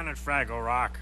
down at Fraggle Rock.